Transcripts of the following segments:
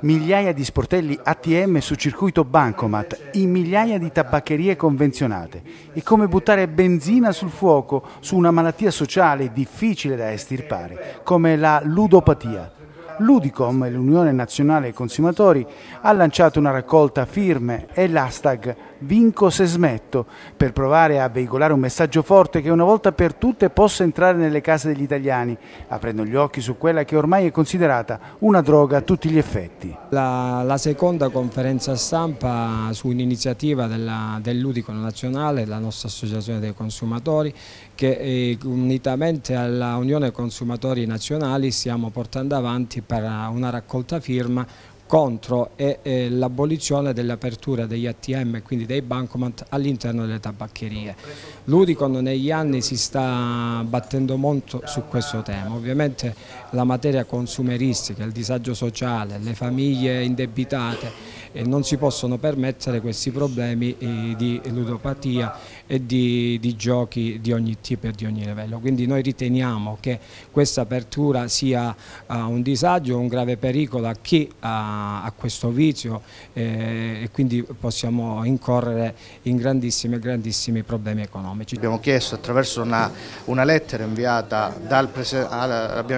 Migliaia di sportelli ATM su circuito bancomat, in migliaia di tabaccherie convenzionate. È come buttare benzina sul fuoco su una malattia sociale difficile da estirpare, come la ludopatia. L'Udicom, l'Unione Nazionale Consumatori, ha lanciato una raccolta firme e l'hashtag Vinco se smetto per provare a veicolare un messaggio forte che una volta per tutte possa entrare nelle case degli italiani, aprendo gli occhi su quella che ormai è considerata una droga a tutti gli effetti. La, la seconda conferenza stampa su un'iniziativa dell'Udicom Nazionale, la nostra Associazione dei Consumatori, che eh, unitamente alla Unione Consumatori Nazionali stiamo portando avanti per una raccolta firma contro l'abolizione dell'apertura degli ATM, quindi dei bancomat all'interno delle tabaccherie. L'Udicon negli anni si sta battendo molto su questo tema, ovviamente la materia consumeristica, il disagio sociale, le famiglie indebitate e non si possono permettere questi problemi eh, di ludopatia e di, di, giochi di ogni tipo e di ogni livello. Quindi noi riteniamo che questa apertura sia uh, un disagio, un grave pericolo a chi ha, questo vizio eh, e quindi possiamo incorrere in grandissimi, grandissimi problemi economici. Abbiamo chiesto attraverso una, una lettera inviata, dal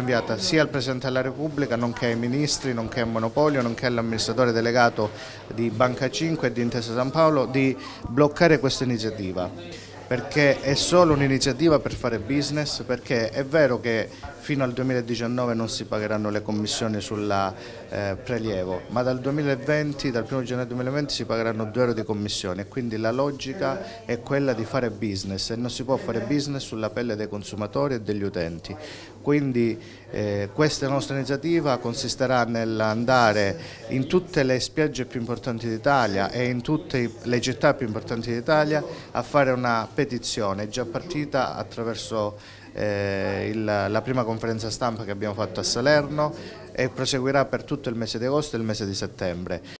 inviata sia al Presidente della Repubblica nonché ai ministri, nonché al Monopolio, nonché all'amministratore delegato di Banca 5 e di Intesa San Paolo di bloccare questa iniziativa perché è solo un'iniziativa per fare business, perché è vero che fino al 2019 non si pagheranno le commissioni sul eh, prelievo, ma dal 2020, dal 1 gennaio 2020 si pagheranno 2 euro di commissione, quindi la logica è quella di fare business e non si può fare business sulla pelle dei consumatori e degli utenti. Quindi eh, questa nostra iniziativa consisterà nell'andare in tutte le spiagge più importanti d'Italia e in tutte le città più importanti d'Italia a fare una petizione, già partita attraverso eh, il, la prima conferenza stampa che abbiamo fatto a Salerno e proseguirà per tutto il mese di agosto e il mese di settembre.